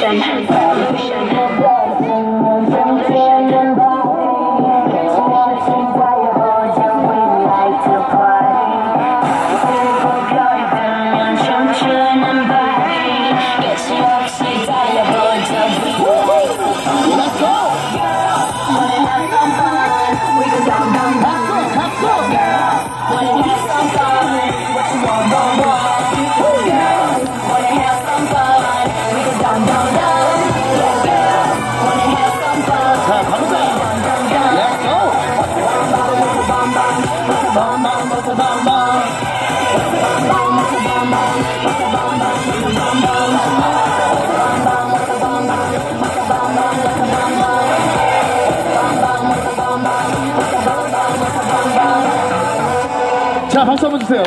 sentence. 자, 박수 한번 주세요.